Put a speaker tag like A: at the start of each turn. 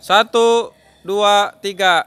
A: Satu, dua, tiga.